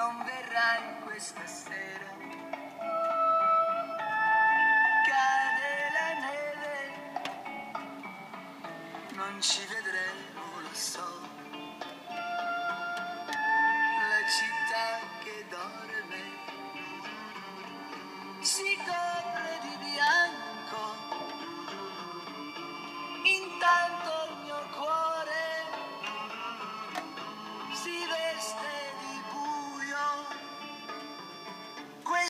non verrai questa sera. Cade la neve, non ci vedremo, lo so. La città che dorme si corre.